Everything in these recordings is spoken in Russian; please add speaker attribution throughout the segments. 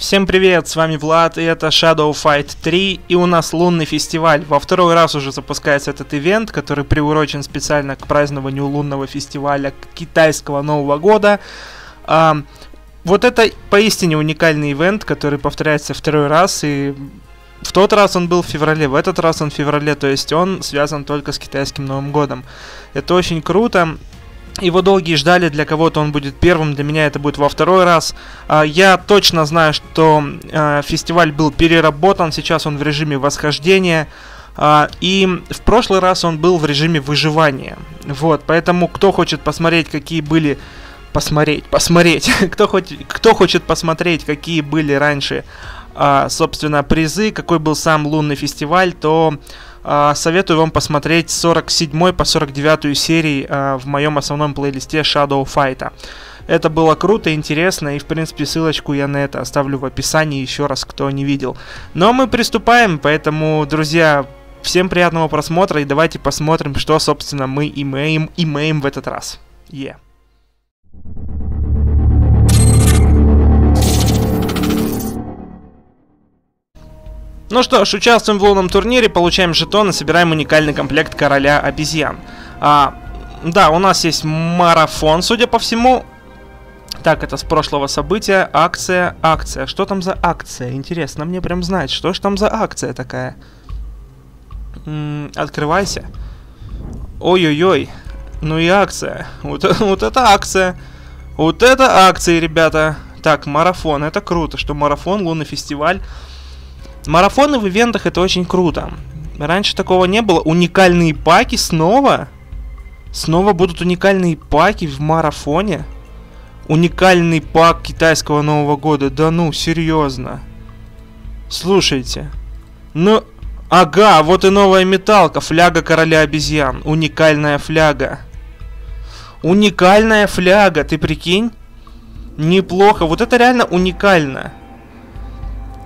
Speaker 1: Всем привет, с вами Влад, и это Shadow Fight 3, и у нас лунный фестиваль. Во второй раз уже запускается этот ивент, который приурочен специально к празднованию лунного фестиваля китайского Нового года. А, вот это поистине уникальный ивент, который повторяется второй раз, и в тот раз он был в феврале, в этот раз он в феврале, то есть он связан только с китайским Новым годом. Это очень круто, его долгие ждали, для кого-то он будет первым, для меня это будет во второй раз. А, я точно знаю, что а, фестиваль был переработан, сейчас он в режиме восхождения. А, и в прошлый раз он был в режиме выживания. Вот, поэтому кто хочет посмотреть, какие были... Посмотреть, посмотреть. кто, хоть, кто хочет посмотреть, какие были раньше, собственно, призы, какой был сам лунный фестиваль, то советую вам посмотреть 47 по 49 серии а, в моем основном плейлисте Shadow Fight. Это было круто, интересно, и в принципе ссылочку я на это оставлю в описании еще раз, кто не видел. Ну, а мы приступаем, поэтому, друзья, всем приятного просмотра и давайте посмотрим, что, собственно, мы имеем, имеем в этот раз. Yeah. Ну что ж, участвуем в лунном турнире, получаем жетоны, собираем уникальный комплект короля обезьян. А, да, у нас есть марафон, судя по всему. Так, это с прошлого события. Акция, акция. Что там за акция? Интересно мне прям знать, что ж там за акция такая? М -м, открывайся. Ой-ой-ой. Ну и акция. Вот, вот это акция. Вот это акции, ребята. Так, марафон. Это круто, что марафон, лунный фестиваль. Марафоны в ивентах это очень круто. Раньше такого не было. Уникальные паки снова? Снова будут уникальные паки в марафоне? Уникальный пак китайского Нового года. Да ну, серьезно. Слушайте. Ну, ага, вот и новая металка. Фляга короля обезьян. Уникальная фляга. Уникальная фляга, ты прикинь? Неплохо. Вот это реально уникально.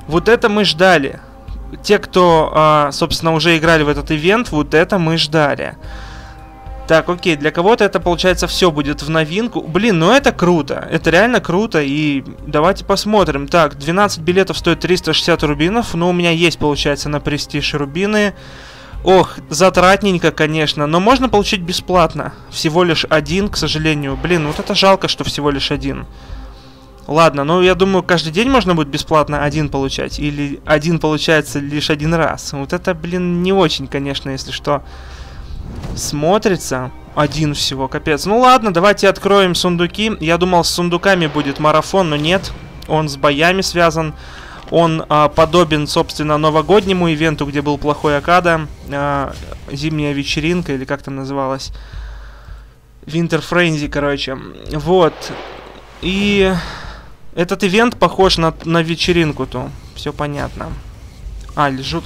Speaker 1: Вот это мы ждали. Те, кто, а, собственно, уже играли в этот ивент, вот это мы ждали. Так, окей, для кого-то это, получается, все будет в новинку. Блин, ну это круто. Это реально круто. И давайте посмотрим. Так, 12 билетов стоит 360 рубинов. Ну, у меня есть, получается, на престиж рубины. Ох, затратненько, конечно, но можно получить бесплатно. Всего лишь один, к сожалению. Блин, вот это жалко, что всего лишь один. Ладно, ну я думаю, каждый день можно будет бесплатно один получать. Или один получается лишь один раз. Вот это, блин, не очень, конечно, если что. Смотрится. Один всего, капец. Ну ладно, давайте откроем сундуки. Я думал, с сундуками будет марафон, но нет. Он с боями связан. Он а, подобен, собственно, новогоднему ивенту, где был плохой Акада. А, зимняя вечеринка, или как там называлась. Winter Frenzy, короче. Вот. И этот ивент похож на, на вечеринку-то. Все понятно. А, лежут...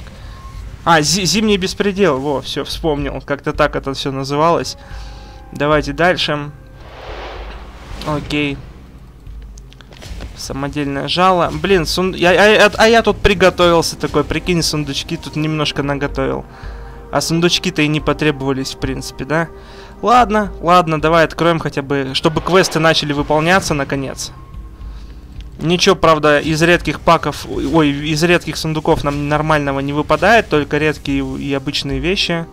Speaker 1: А, зи зимний беспредел. Во, все, вспомнил. Как-то так это все называлось. Давайте дальше. Окей. Самодельное жало. Блин, сун... я, а, а я тут приготовился такой. Прикинь, сундучки тут немножко наготовил. А сундучки-то и не потребовались, в принципе, да? Ладно, ладно, давай откроем хотя бы, чтобы квесты начали выполняться, наконец. Ничего, правда, из редких паков, ой, из редких сундуков нам нормального не выпадает, только редкие и обычные вещи.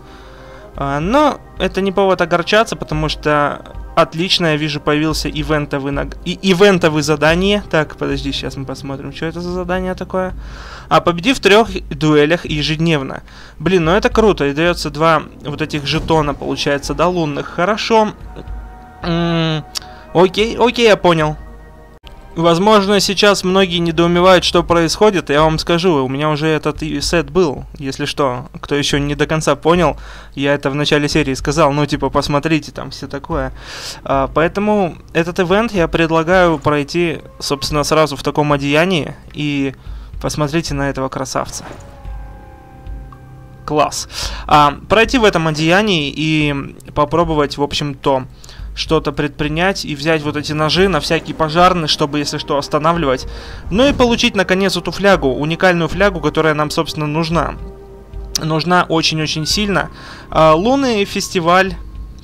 Speaker 1: А, но это не повод огорчаться, потому что отлично, я вижу, появился ивентовый, наг... и ивентовый задание. Так, подожди, сейчас мы посмотрим, что это за задание такое. А, победи в трех дуэлях ежедневно. Блин, ну это круто, и дается два вот этих жетона, получается, да, лунных. Хорошо. М -м окей, окей, я понял. Возможно, сейчас многие недоумевают, что происходит. Я вам скажу, у меня уже этот сет был, если что. Кто еще не до конца понял, я это в начале серии сказал. Ну, типа, посмотрите, там все такое. А, поэтому этот ивент я предлагаю пройти, собственно, сразу в таком одеянии. И посмотрите на этого красавца. Класс. А, пройти в этом одеянии и попробовать, в общем-то, что-то предпринять и взять вот эти ножи на всякий пожарный, чтобы, если что, останавливать. Ну и получить, наконец, эту флягу, уникальную флягу, которая нам, собственно, нужна. Нужна очень-очень сильно. А, лунный фестиваль.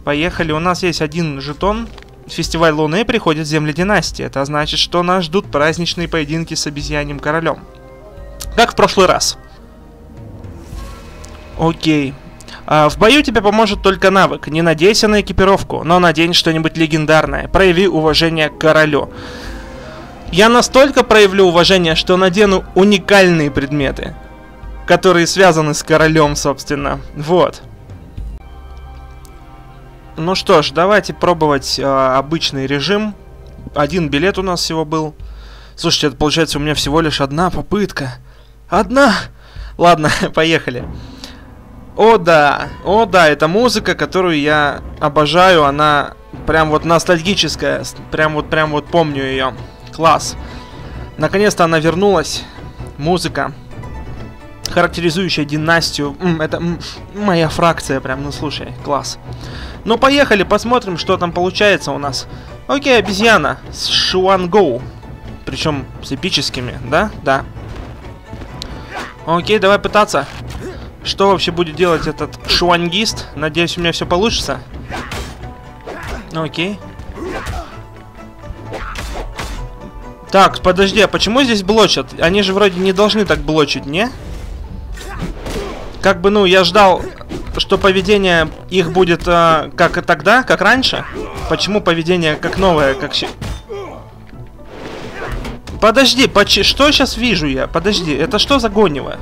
Speaker 1: Поехали. У нас есть один жетон. фестиваль Луны приходит в земли династии. Это значит, что нас ждут праздничные поединки с обезьяньим королем. Как в прошлый раз. Окей. А, в бою тебе поможет только навык. Не надейся на экипировку, но надень что-нибудь легендарное. Прояви уважение к королю. Я настолько проявлю уважение, что надену уникальные предметы, которые связаны с королем, собственно. Вот. Ну что ж, давайте пробовать э, обычный режим. Один билет у нас всего был. Слушайте, это получается у меня всего лишь одна попытка. Одна! Ладно, поехали. О да, о да, это музыка, которую я обожаю, она прям вот ностальгическая, прям вот прям вот помню ее. Класс. Наконец-то она вернулась. Музыка, характеризующая династию. Это моя фракция, прям, ну слушай, класс. Ну поехали, посмотрим, что там получается у нас. Окей, обезьяна с Шуангоу. Причем с эпическими, да? Да. Окей, давай пытаться. Что вообще будет делать этот шуангист? Надеюсь, у меня все получится. Окей. Так, подожди, а почему здесь блочат? Они же вроде не должны так блочить, не? Как бы, ну, я ждал, что поведение их будет э, как и тогда, как раньше. Почему поведение как новое, как... Подожди, поч что сейчас вижу я? Подожди, это что за гонево?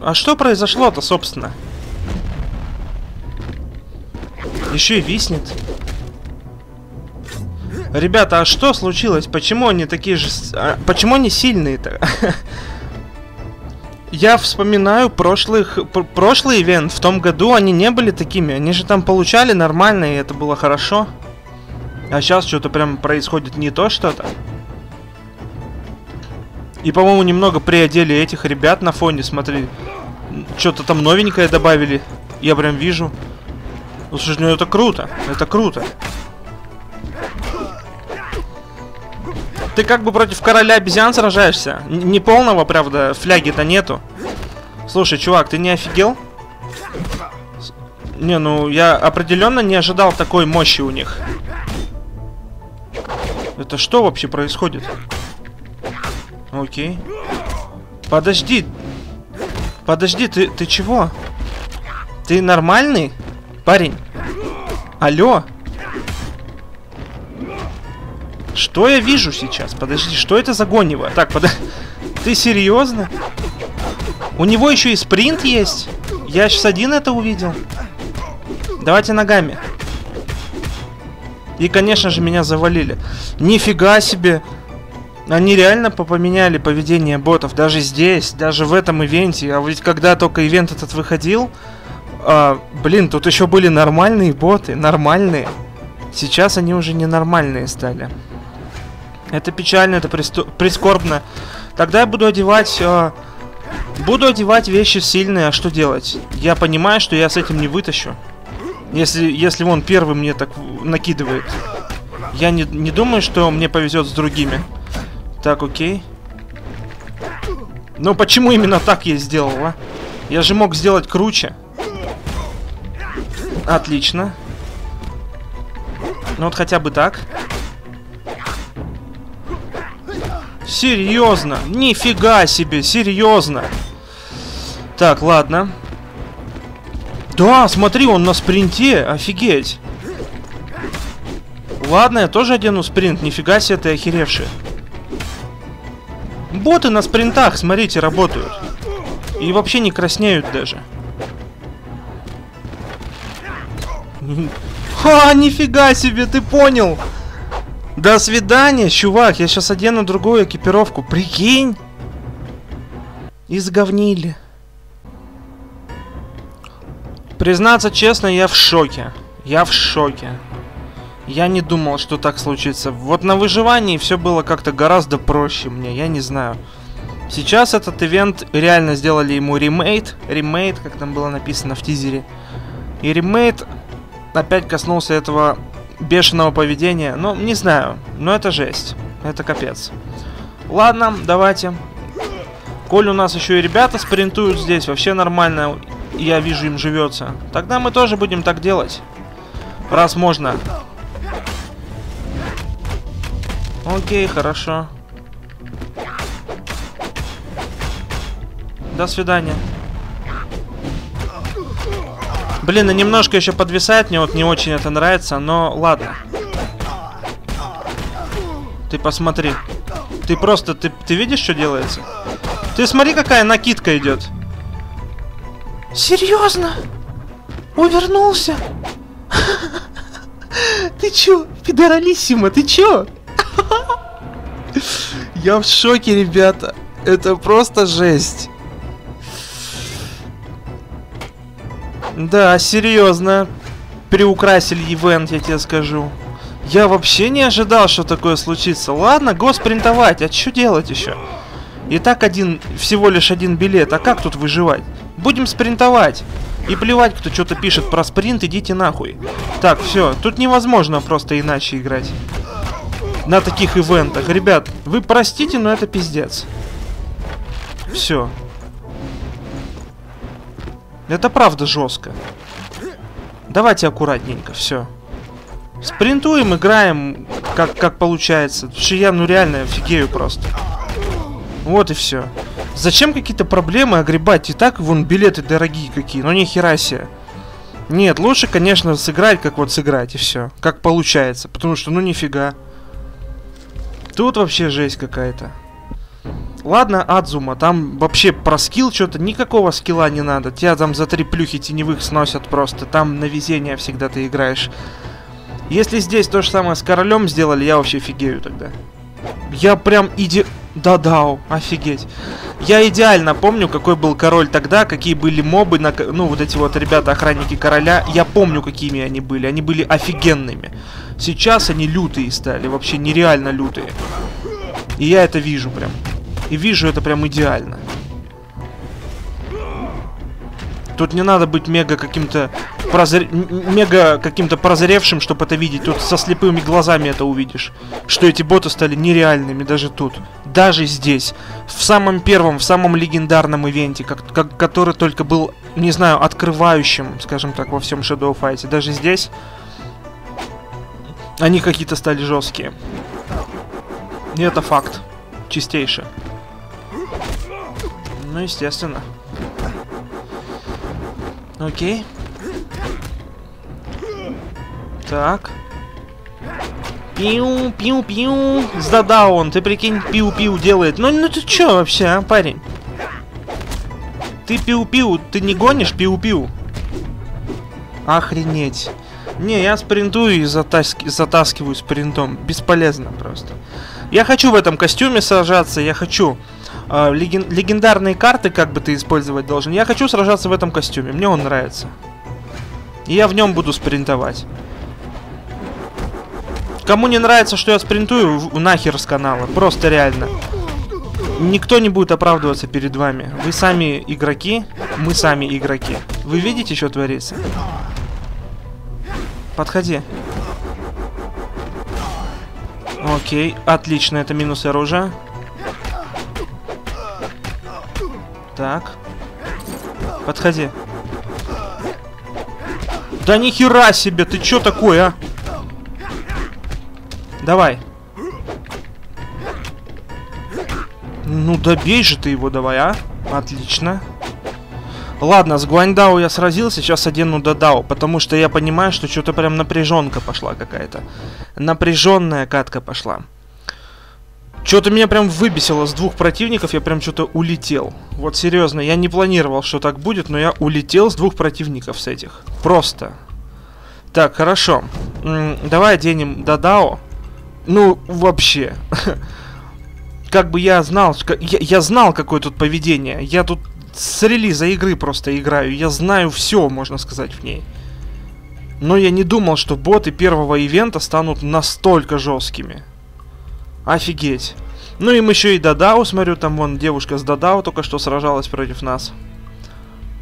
Speaker 1: А что произошло-то, собственно? Еще и виснет. Ребята, а что случилось? Почему они такие же... А, почему они сильные-то? Я вспоминаю прошлых, прошлый ивент. В том году они не были такими. Они же там получали нормально, и это было хорошо. А сейчас что-то прям происходит не то что-то. И, по-моему, немного приодели этих ребят на фоне, смотри. Что-то там новенькое добавили. Я прям вижу. Ну, слушай, ну это круто. Это круто. Ты как бы против короля обезьян сражаешься. Не полного, правда, фляги-то нету. Слушай, чувак, ты не офигел? Не, ну, я определенно не ожидал такой мощи у них. Это что вообще происходит? Окей. Подожди. Подожди, ты, ты чего? Ты нормальный? Парень. Алло. Что я вижу сейчас? Подожди, что это за гонево? Так, под... Ты серьезно? У него еще и спринт есть? Я сейчас один это увидел. Давайте ногами. И, конечно же, меня завалили. Нифига себе. Они реально поменяли поведение ботов. Даже здесь, даже в этом ивенте. А ведь когда только ивент этот выходил... А, блин, тут еще были нормальные боты. Нормальные. Сейчас они уже ненормальные стали. Это печально, это прискорбно. Тогда я буду одевать... Э, буду одевать вещи сильные, а что делать? Я понимаю, что я с этим не вытащу. Если, если он первый мне так накидывает. Я не, не думаю, что мне повезет с другими. Так, окей. Но почему именно так я сделал, а? Я же мог сделать круче. Отлично. Ну вот хотя бы так. Серьезно? Нифига себе, серьезно. Так, ладно. Да, смотри, он на спринте, офигеть. Ладно, я тоже одену спринт, нифига себе ты охеревший. Боты на спринтах, смотрите, работают. И вообще не краснеют даже. Ха, нифига себе, ты понял? До свидания, чувак. Я сейчас одену другую экипировку. Прикинь. Изговнили. Признаться честно, я в шоке. Я в шоке. Я не думал, что так случится. Вот на выживании все было как-то гораздо проще мне, я не знаю. Сейчас этот ивент реально сделали ему ремейт. Ремейт, как там было написано в тизере. И ремейт опять коснулся этого бешеного поведения. Ну, не знаю, но это жесть. Это капец. Ладно, давайте. Коль у нас еще и ребята спринтуют здесь, вообще нормально. я вижу, им живется. Тогда мы тоже будем так делать. Раз можно. Окей, хорошо. До свидания. Блин, и немножко еще подвисает, мне вот не очень это нравится, но ладно. Ты посмотри. Ты просто, ты, ты видишь, что делается? Ты смотри, какая накидка идет. Серьезно? Увернулся? Ты чё, пидоралиссимо, ты чё? Я в шоке, ребята. Это просто жесть. Да, серьезно. Приукрасили ивент, я тебе скажу. Я вообще не ожидал, что такое случится. Ладно, госпринтовать, а что делать еще? И так один, всего лишь один билет, а как тут выживать? Будем спринтовать. И плевать, кто что-то пишет про спринт, идите нахуй. Так, все, тут невозможно просто иначе играть. На таких ивентах. Ребят, вы простите, но это пиздец. Все. Это правда жестко. Давайте аккуратненько, все. Спринтуем, играем, как, как получается. Потому что я, ну реально, офигею просто. Вот и все. Зачем какие-то проблемы огребать? И так вон билеты дорогие какие, ну ни хера себе. Нет, лучше, конечно, сыграть, как вот сыграть, и все. Как получается. Потому что, ну нифига. Тут вообще жесть какая-то. Ладно, Адзума, там вообще про скилл что-то, никакого скилла не надо. Тебя там за три плюхи теневых сносят просто. Там на везение всегда ты играешь. Если здесь то же самое с королем сделали, я вообще офигею тогда. Я прям иди... Да-да, офигеть. Я идеально помню, какой был король тогда, какие были мобы, на... ну, вот эти вот ребята-охранники короля. Я помню, какими они были. Они были офигенными. Сейчас они лютые стали, вообще нереально лютые. И я это вижу прям. И вижу это прям идеально. Тут не надо быть мега каким-то прозр... мега каким-то прозревшим, чтобы это видеть. Тут со слепыми глазами это увидишь. Что эти боты стали нереальными даже тут. Даже здесь. В самом первом, в самом легендарном ивенте, как, как, который только был, не знаю, открывающим, скажем так, во всем Shadow Fight. Даже здесь они какие-то стали жесткие. И это факт. Чистейший. Ну, естественно. Окей. Так. Пиу, пиу, пиу. Сдада он, ты прикинь, пиу-пиу делает. Ну, ну ты чё вообще, а, парень? Ты пиу-пиу, ты не гонишь пиу-пиу? Охренеть. Не, я спринтую и затаски, затаскиваю спринтом. Бесполезно просто. Я хочу в этом костюме сражаться, я хочу э, леген, легендарные карты как бы ты использовать должен. Я хочу сражаться в этом костюме, мне он нравится. И я в нем буду спринтовать. Кому не нравится, что я спринтую, нахер с канала. Просто реально. Никто не будет оправдываться перед вами. Вы сами игроки, мы сами игроки. Вы видите, что творится? Подходи. Окей, отлично, это минус оружия. Так. Подходи. Да нихера себе, ты чё такой, а? Давай. Ну добей же ты его давай, а? Отлично. Ладно, с Гуаньдао я сразился, сейчас одену Дадао, потому что я понимаю, что что-то прям напряженка пошла какая-то. Напряженная катка пошла. Что-то меня прям выбесило с двух противников, я прям что-то улетел. Вот серьезно, я не планировал, что так будет, но я улетел с двух противников с этих. Просто. Так, хорошо. М -м, давай оденем Дадао. Ну, вообще. Как бы я знал, я, я знал, какое тут поведение. Я тут с релиза игры просто играю. Я знаю все, можно сказать, в ней. Но я не думал, что боты первого ивента станут настолько жесткими. Офигеть. Ну им еще и Дадао, смотрю, там вон девушка с Дадао только что сражалась против нас.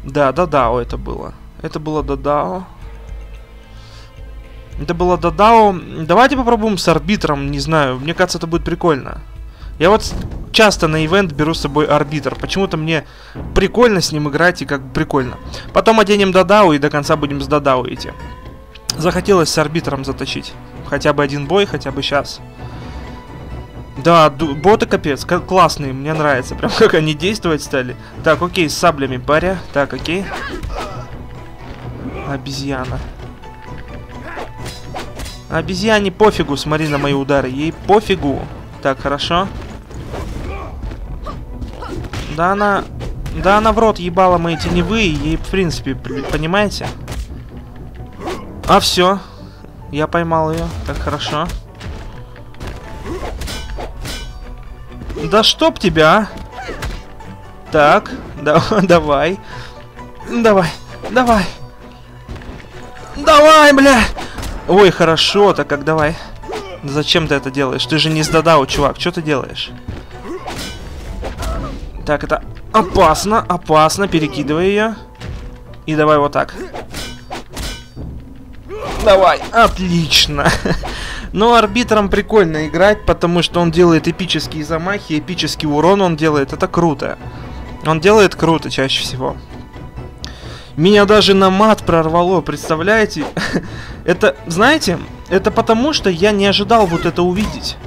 Speaker 1: Да, Дадао это было. Это было Дадао. Это было Дадао. Давайте попробуем с арбитром, не знаю. Мне кажется, это будет прикольно. Я вот часто на ивент беру с собой арбитр. Почему-то мне прикольно с ним играть и как бы прикольно. Потом оденем Дадау и до конца будем с Дадау идти. Захотелось с арбитром заточить. Хотя бы один бой, хотя бы сейчас. Да, боты капец, классные, мне нравится. Прям как они действовать стали. Так, окей, с саблями паря. Так, окей. Обезьяна. Обезьяне пофигу, смотри на мои удары. Ей пофигу. Так, хорошо. Да она... Да она в рот ебала мои теневые, ей в принципе, понимаете? А все. Я поймал ее. Так, хорошо. Да чтоб тебя, а? Так, да, давай. Давай, давай. Давай, бля! Ой, хорошо, так как давай. Зачем ты это делаешь? Ты же не с чувак. Что ты делаешь? Так, это опасно, опасно. Перекидывай ее. И давай вот так. Давай, отлично. Но арбитром прикольно играть, потому что он делает эпические замахи, эпический урон он делает. Это круто. Он делает круто чаще всего. Меня даже на мат прорвало, представляете? это, знаете, это потому, что я не ожидал вот это увидеть.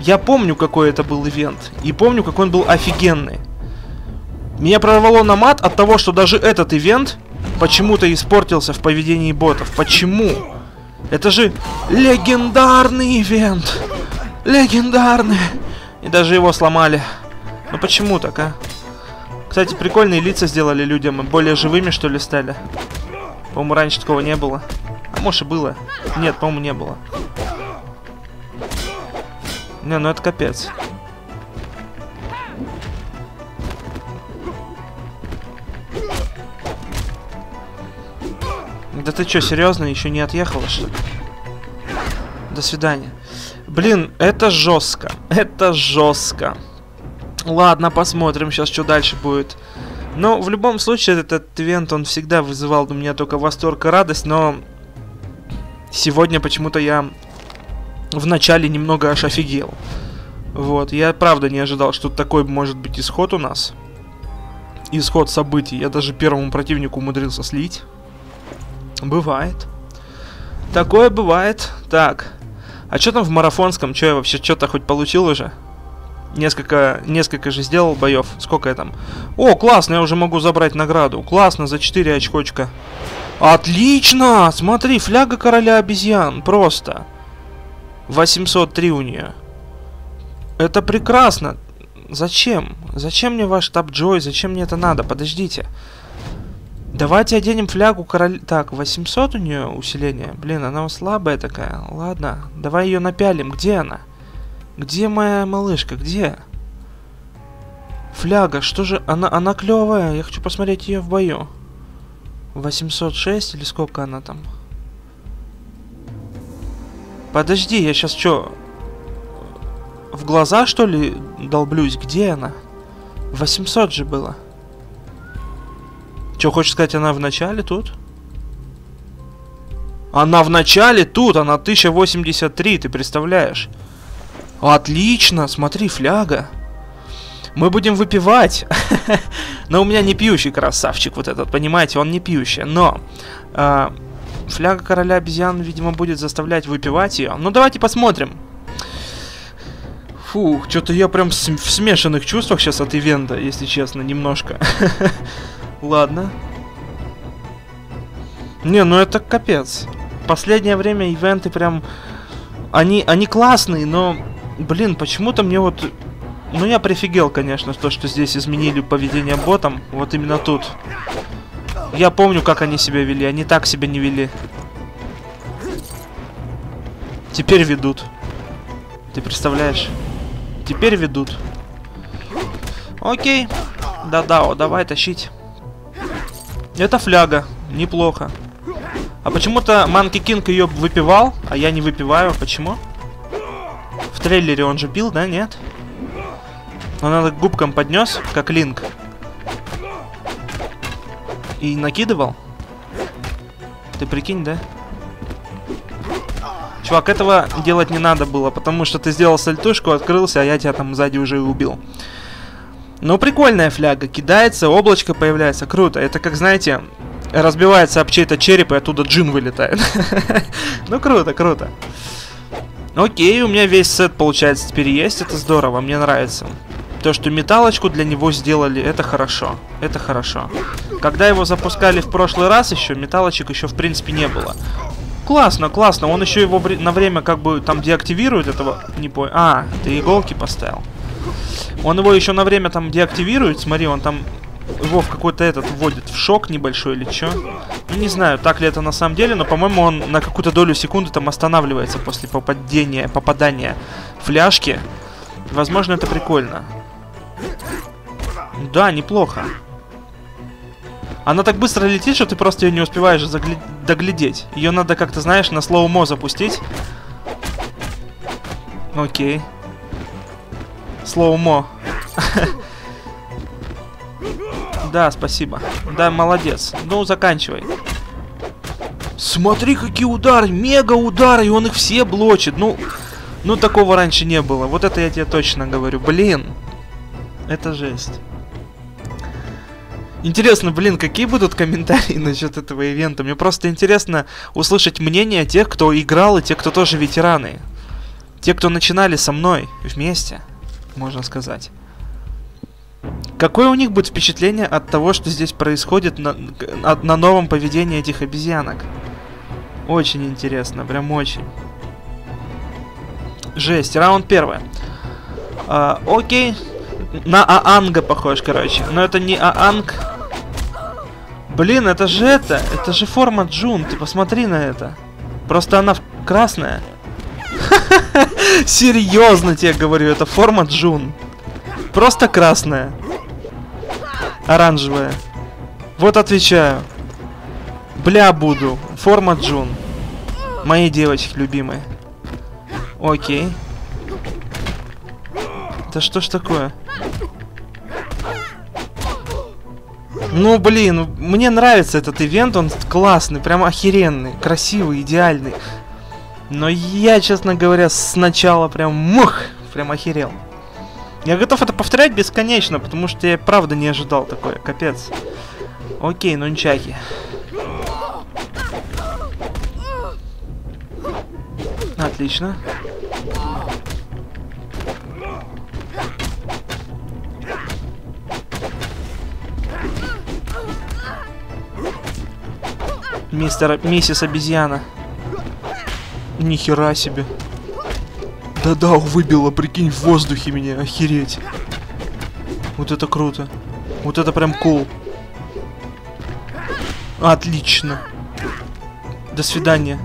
Speaker 1: Я помню, какой это был ивент. И помню, какой он был офигенный. Меня прорвало на мат от того, что даже этот ивент почему-то испортился в поведении ботов. Почему? Это же легендарный ивент. Легендарный. И даже его сломали. Ну почему так, а? Кстати, прикольные лица сделали людям. Более живыми, что ли, стали. По-моему, раньше такого не было. Может было. Нет, по-моему, не было. Не, ну это капец. Да ты что, серьезно, еще не отъехала, что ли? До свидания. Блин, это жестко. Это жестко. Ладно, посмотрим сейчас, что дальше будет. Но в любом случае, этот ивент, он всегда вызывал у меня только восторг и радость, но сегодня почему-то я в начале немного аж офигел. Вот, я правда не ожидал, что такой может быть исход у нас. Исход событий. Я даже первому противнику умудрился слить. Бывает. Такое бывает. Так. А что там в марафонском? Что я вообще что-то хоть получил уже? Несколько, несколько же сделал боев. Сколько я там? О, классно, я уже могу забрать награду. Классно, за 4 очкочка. Отлично! Смотри, фляга короля обезьян. Просто. 803 у нее. Это прекрасно. Зачем? Зачем мне ваш топ Джой? Зачем мне это надо? Подождите. Давайте оденем флягу король... Так, 800 у нее усиление. Блин, она слабая такая. Ладно, давай ее напялим. Где она? Где моя малышка? Где? Фляга, что же? Она, она клевая. Я хочу посмотреть ее в бою. 806 или сколько она там? Подожди, я сейчас что? В глаза, что ли, долблюсь? Где она? 800 же было. Что, хочешь сказать, она в начале тут? Она в начале тут, она 1083, ты представляешь? Отлично, смотри, фляга. Мы будем выпивать. Но у меня не пьющий красавчик вот этот, понимаете, он не пьющий. Но э, фляга короля обезьян, видимо, будет заставлять выпивать ее. Ну, давайте посмотрим. Фух, что-то я прям в смешанных чувствах сейчас от ивента, если честно, немножко. Ладно. Не, ну это капец. Последнее время ивенты прям... Они, они классные, но... Блин, почему-то мне вот... Ну я прифигел, конечно, то, что здесь изменили поведение ботом. Вот именно тут. Я помню, как они себя вели. Они так себя не вели. Теперь ведут. Ты представляешь? Теперь ведут. Окей. Да-да, давай тащить. Это фляга. Неплохо. А почему-то Манки Кинг ее выпивал, а я не выпиваю. Почему? В трейлере он же пил, да? Нет? Он надо губкам поднес, как Линк. И накидывал. Ты прикинь, да? Чувак, этого делать не надо было, потому что ты сделал сальтушку, открылся, а я тебя там сзади уже и убил. Ну, прикольная фляга. Кидается, облачко появляется. Круто. Это как, знаете, разбивается об чей-то череп, и оттуда джин вылетает. Ну, круто, круто. Окей, у меня весь сет, получается, теперь есть. Это здорово, мне нравится. То, что металлочку для него сделали, это хорошо. Это хорошо. Когда его запускали в прошлый раз еще, металлочек еще в принципе не было. Классно, классно. Он еще его на время как бы там деактивирует этого. Не понял. А, ты иголки поставил. Он его еще на время там деактивирует. Смотри, он там его в какой-то этот вводит в шок небольшой или что. Ну, не знаю, так ли это на самом деле, но, по-моему, он на какую-то долю секунды там останавливается после попадения, попадания фляжки. Возможно, это прикольно. Да, неплохо. Она так быстро летит, что ты просто ее не успеваешь доглядеть. Ее надо как-то, знаешь, на slow-mo запустить. Окей. Slow-mo. Да, спасибо. Да, молодец. Ну, заканчивай. Смотри, какие удары! Мега удары! И он их все блочит. Ну, ну такого раньше не было. Вот это я тебе точно говорю. Блин. Это жесть. Интересно, блин, какие будут комментарии насчет этого ивента? Мне просто интересно услышать мнение тех, кто играл, и тех, кто тоже ветераны. Те, кто начинали со мной вместе, можно сказать. Какое у них будет впечатление от того, что здесь происходит на, на новом поведении этих обезьянок? Очень интересно, прям очень. Жесть, раунд первый. А, окей. На Аанга похож, короче. Но это не Аанг. Блин, это же это. Это же форма Джун. Ты посмотри на это. Просто она красная. Серьезно тебе говорю, это форма Джун. Просто красная. Оранжевая. Вот отвечаю. Бля буду. Форма Джун. Мои девочки любимые. Окей. Да что ж такое? Ну, блин, мне нравится этот ивент, он классный, прям охеренный, красивый, идеальный. Но я, честно говоря, сначала прям мух, прям охерел. Я готов это повторять бесконечно, потому что я правда не ожидал такое, капец. Окей, нунчаки. Отлично. Мистер, миссис обезьяна. Нихера себе. Да-да, выбило, прикинь, в воздухе меня, охереть. Вот это круто. Вот это прям кул. Отлично. До свидания.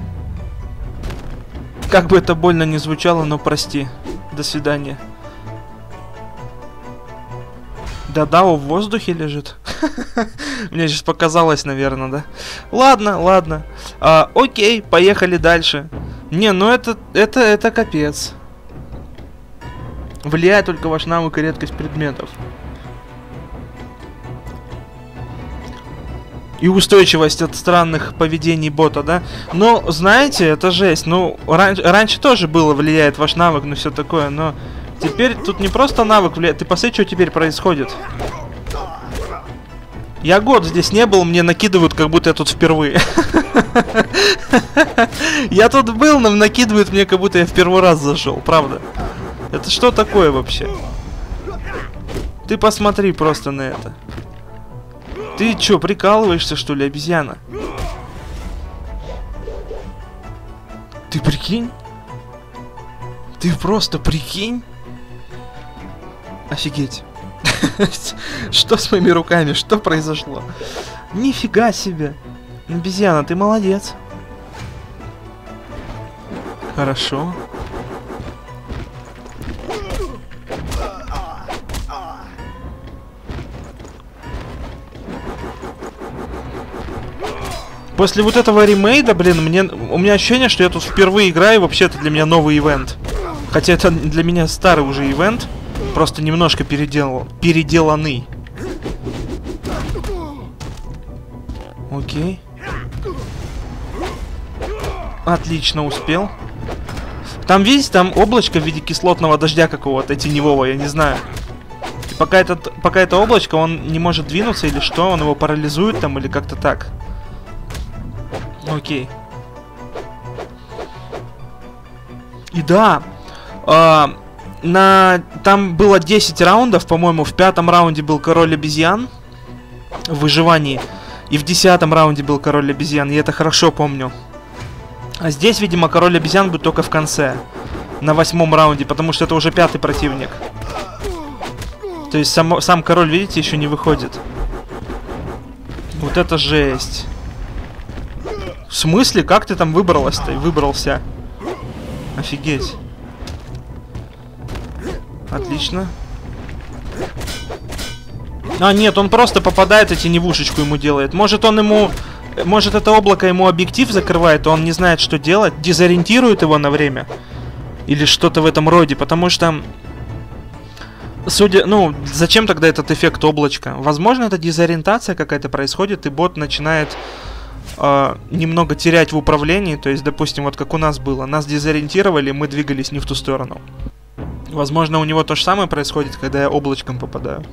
Speaker 1: Как бы это больно не звучало, но прости. До свидания. Да-да, в воздухе лежит. Мне сейчас показалось, наверное, да? Ладно, ладно. А, окей, поехали дальше. Не, ну это, это, это капец. Влияет только ваш навык и редкость предметов. И устойчивость от странных поведений бота, да? Но, знаете, это жесть. Ну, ран раньше тоже было влияет ваш навык, но все такое, но... Теперь тут не просто навык влияет, ты посмотри, что теперь происходит. Я год здесь не был, мне накидывают, как будто я тут впервые. Я тут был, но накидывают мне, как будто я в первый раз зашел, правда. Это что такое вообще? Ты посмотри просто на это. Ты чё, прикалываешься, что ли, обезьяна? Ты прикинь? Ты просто прикинь? Офигеть. Что с моими руками? Что произошло? Нифига себе. Обезьяна, ты молодец. Хорошо. После вот этого ремейда, блин, мне, у меня ощущение, что я тут впервые играю, вообще это для меня новый ивент. Хотя это для меня старый уже ивент. Просто немножко переделал, переделанный. Окей. Отлично, успел. Там, видите, там облачко в виде кислотного дождя какого-то, теневого, я не знаю. И пока, этот, пока это облачко, он не может двинуться или что, он его парализует там или как-то так. Окей. И да, э, на, там было 10 раундов, по-моему, в пятом раунде был король обезьян в выживании. И в десятом раунде был король обезьян, я это хорошо помню. А здесь, видимо, король обезьян будет только в конце. На восьмом раунде, потому что это уже пятый противник. То есть сам, сам король, видите, еще не выходит. Вот это жесть. В смысле? Как ты там выбралась-то и выбрался? Офигеть. Отлично. А, нет, он просто попадает и теневушечку ему делает. Может, он ему... Может, это облако ему объектив закрывает, он не знает, что делать, дезориентирует его на время. Или что-то в этом роде, потому что... Судя... Ну, зачем тогда этот эффект облачка? Возможно, это дезориентация какая-то происходит, и бот начинает э, немного терять в управлении. То есть, допустим, вот как у нас было. Нас дезориентировали, мы двигались не в ту сторону. Возможно, у него то же самое происходит, когда я облачком попадаю.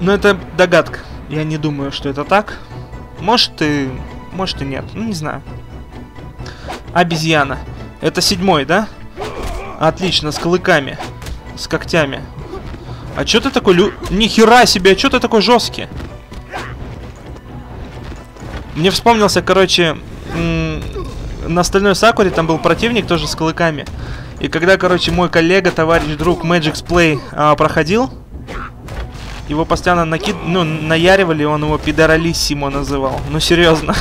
Speaker 1: Но это догадка. Я не думаю, что это так. Может и... Может и нет. Ну, не знаю. Обезьяна. Это седьмой, да? Отлично, с клыками. С когтями. А чё ты такой лю... Нихера себе, а чё ты такой жесткий? Мне вспомнился, короче, на остальной Сакуре там был противник тоже с клыками. И когда, короче, мой коллега, товарищ, друг Magic's Play а, проходил, его постоянно накид... ну, наяривали, он его пидоралиссимо называл. Ну, серьезно.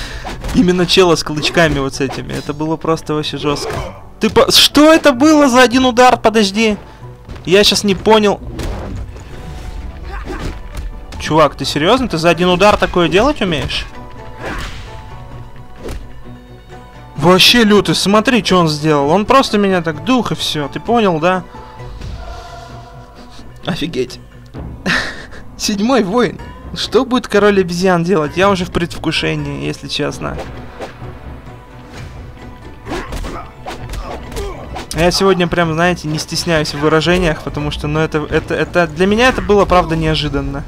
Speaker 1: Именно чела с клычками вот с этими. Это было просто вообще жестко. Ты по... Что это было за один удар? Подожди. Я сейчас не понял. Чувак, ты серьезно? Ты за один удар такое делать умеешь? Вообще лютый, смотри, что он сделал. Он просто меня так дух и все. Ты понял, да? Офигеть. Седьмой воин. Что будет король обезьян делать? Я уже в предвкушении, если честно. Я сегодня прям, знаете, не стесняюсь в выражениях, потому что, ну, это, это, это, для меня это было, правда, неожиданно.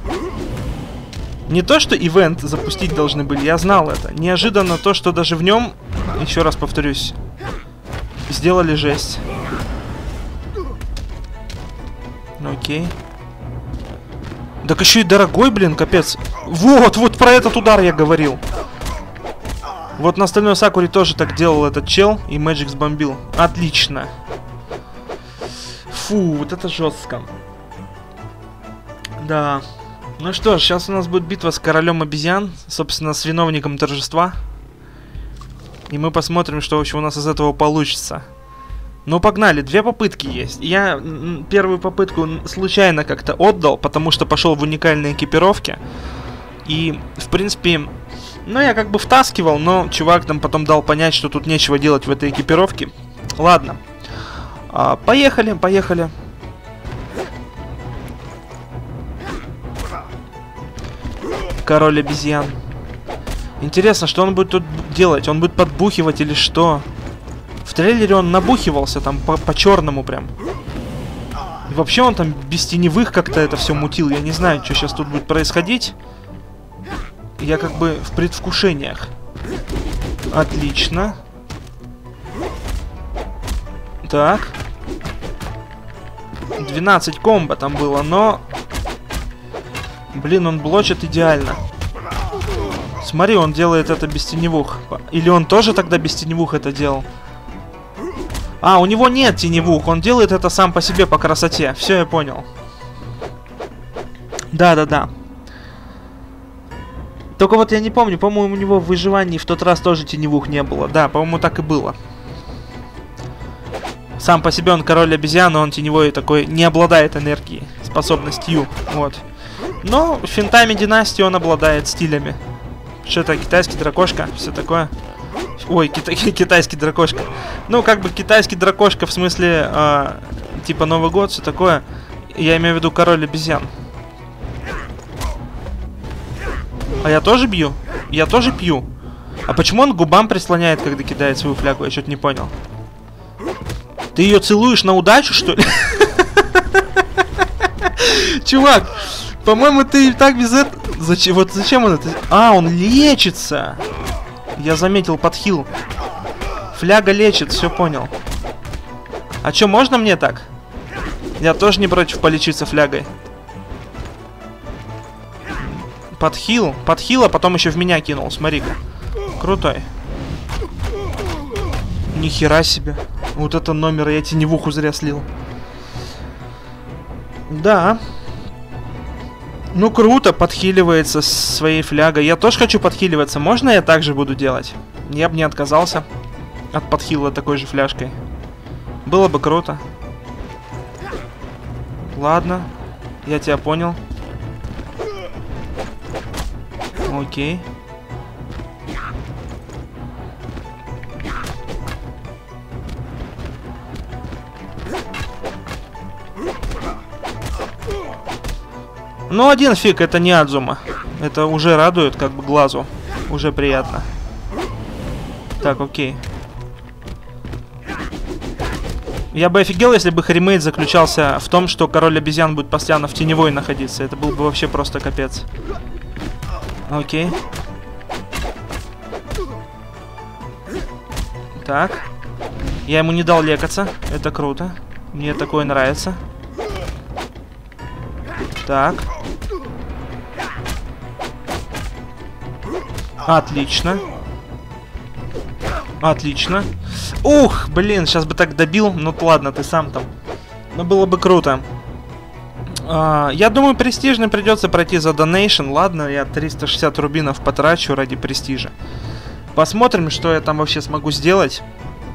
Speaker 1: Не то, что ивент запустить должны были, я знал это. Неожиданно то, что даже в нем, еще раз повторюсь, сделали жесть. Ну, окей. Так еще и дорогой, блин, капец. Вот, вот про этот удар я говорил. Вот на остальной Сакуре тоже так делал этот чел, и Мэджик сбомбил. Отлично. Фу, вот это жестко. Да. Ну что ж, сейчас у нас будет битва с королем обезьян, собственно, с виновником торжества. И мы посмотрим, что вообще у нас из этого получится. Ну, погнали, две попытки есть. Я первую попытку случайно как-то отдал, потому что пошел в уникальной экипировке. И, в принципе, ну, я как бы втаскивал, но чувак там потом дал понять, что тут нечего делать в этой экипировке. Ладно. А, поехали, поехали. Король обезьян. Интересно, что он будет тут делать? Он будет подбухивать или что? В трейлере он набухивался там по, по прям. И вообще он там без теневых как-то это все мутил. Я не знаю, что сейчас тут будет происходить. Я как бы в предвкушениях. Отлично. Так. 12 комбо там было, но Блин, он блочит идеально. Смотри, он делает это без теневух. Или он тоже тогда без теневух это делал? А, у него нет теневух. Он делает это сам по себе по красоте. Все, я понял. Да-да-да. Только вот я не помню, по-моему, у него в выживании в тот раз тоже теневух не было. Да, по-моему, так и было. Сам по себе он король обезьян, но он теневой такой не обладает энергией, способностью. Вот. Но финтами династии он обладает стилями. Что это, китайский дракошка? Все такое. Ой, кита китайский дракошка. Ну, как бы китайский дракошка в смысле, э, типа Новый год, все такое. Я имею в виду король обезьян. А я тоже бью? Я тоже пью? А почему он губам прислоняет, когда кидает свою флягу? Я что-то не понял. Ты ее целуешь на удачу, что ли? Чувак, по-моему, ты и так без этого... Зачем? Вот зачем он это... А, он лечится! Я заметил подхил. Фляга лечит, все понял. А что, можно мне так? Я тоже не против полечиться флягой. Подхил, подхил, а потом еще в меня кинул, смотри-ка. Крутой. Нихера себе. Вот это номер, я теневуху зря слил. Да. Ну круто, подхиливается своей флягой. Я тоже хочу подхиливаться. Можно я так же буду делать? Я бы не отказался от подхила такой же фляжкой. Было бы круто. Ладно, я тебя понял. Окей. Ну, один фиг, это не Адзума. Это уже радует, как бы, глазу. Уже приятно. Так, окей. Я бы офигел, если бы Харимейт заключался в том, что король обезьян будет постоянно в теневой находиться. Это был бы вообще просто капец. Окей. Так. Я ему не дал лекаться. Это круто. Мне такое нравится. Так. Отлично. Отлично. Ух, блин, сейчас бы так добил. Ну ладно, ты сам там. Ну было бы круто. А, я думаю, престижно придется пройти за донейшн. Ладно, я 360 рубинов потрачу ради престижа. Посмотрим, что я там вообще смогу сделать.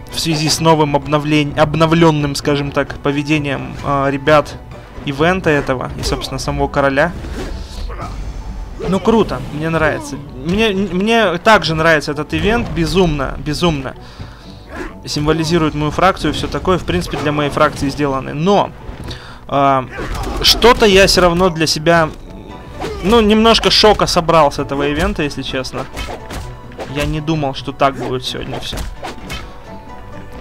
Speaker 1: В связи с новым обновлением, обновленным, скажем так, поведением э, ребят ивента этого и, собственно, самого короля. Ну, круто, мне нравится. Мне, мне также нравится этот ивент, безумно, безумно. Символизирует мою фракцию и все такое, в принципе, для моей фракции сделаны. Но, э, что-то я все равно для себя, ну, немножко шока собрал с этого ивента, если честно. Я не думал, что так будет сегодня все.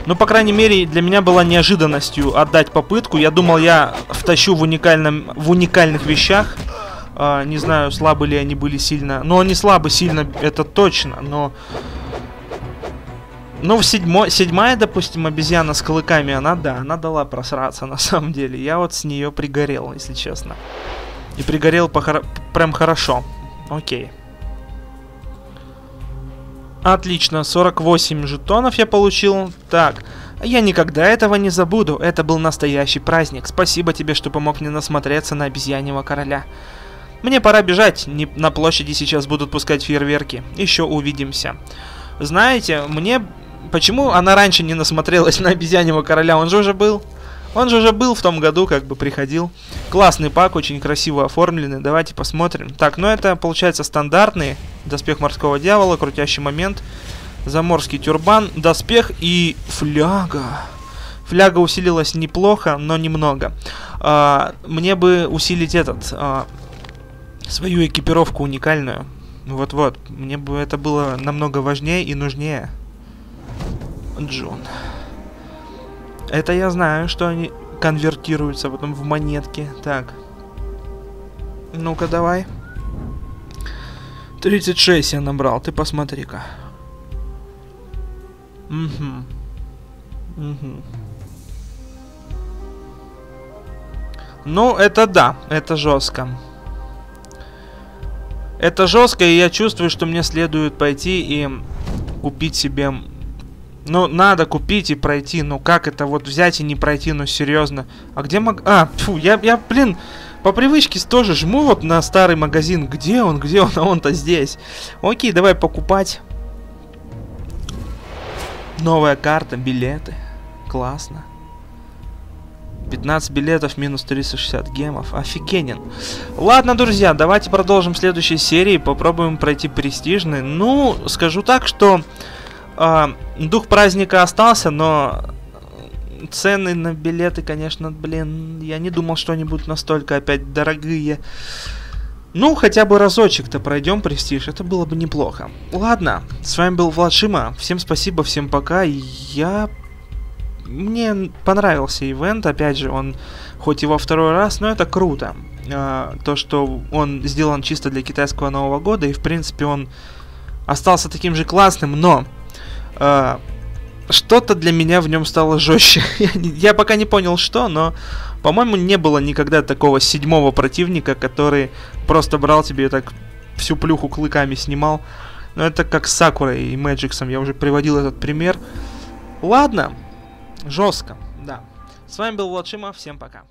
Speaker 1: Ну, по крайней мере, для меня была неожиданностью отдать попытку. Я думал, я втащу в, уникальном, в уникальных вещах. А, не знаю, слабы ли они были сильно. Но они слабы сильно, это точно. Но... Ну, в седьмо... седьмая, допустим, обезьяна с клыками, она, да, она дала просраться, на самом деле. Я вот с нее пригорел, если честно. И пригорел похор... прям хорошо. Окей. Отлично, 48 жетонов я получил. Так, я никогда этого не забуду. Это был настоящий праздник. Спасибо тебе, что помог мне насмотреться на обезьяньего короля. Мне пора бежать. Не на площади сейчас будут пускать фейерверки. Еще увидимся. Знаете, мне... Почему она раньше не насмотрелась на обезьяньего короля? Он же уже был. Он же уже был в том году, как бы приходил. Классный пак, очень красиво оформленный. Давайте посмотрим. Так, ну это получается стандартный доспех морского дьявола, крутящий момент, заморский тюрбан, доспех и фляга. Фляга усилилась неплохо, но немного. А, мне бы усилить этот, а, свою экипировку уникальную. Вот-вот, мне бы это было намного важнее и нужнее. Джон. Это я знаю, что они конвертируются потом в монетки. Так. Ну-ка, давай. 36 я набрал, ты посмотри-ка. Угу. Угу. Ну, это да, это жестко. Это жестко, и я чувствую, что мне следует пойти и купить себе ну, надо купить и пройти. Ну, как это вот взять и не пройти, ну, серьезно. А где маг... А, фу, я, я, блин, по привычке тоже жму вот на старый магазин. Где он, где он? А он-то здесь. Окей, давай покупать. Новая карта, билеты. Классно. 15 билетов минус 360 гемов. Офигенен. Ладно, друзья, давайте продолжим следующей серии. Попробуем пройти престижный. Ну, скажу так, что э, дух праздника остался, но цены на билеты, конечно, блин, я не думал, что они будут настолько опять дорогие. Ну, хотя бы разочек-то пройдем престиж, это было бы неплохо. Ладно, с вами был Влад Шима, всем спасибо, всем пока, я... Мне понравился ивент, опять же, он хоть во второй раз, но это круто. А, то, что он сделан чисто для китайского Нового года, и в принципе он остался таким же классным, но а, что-то для меня в нем стало жестче. я, я пока не понял что, но, по-моему, не было никогда такого седьмого противника, который просто брал тебе так всю плюху клыками снимал. Но это как с Сакурой и Мэджиксом, я уже приводил этот пример. Ладно, жестко, да. С вами был Влад Шима, всем пока.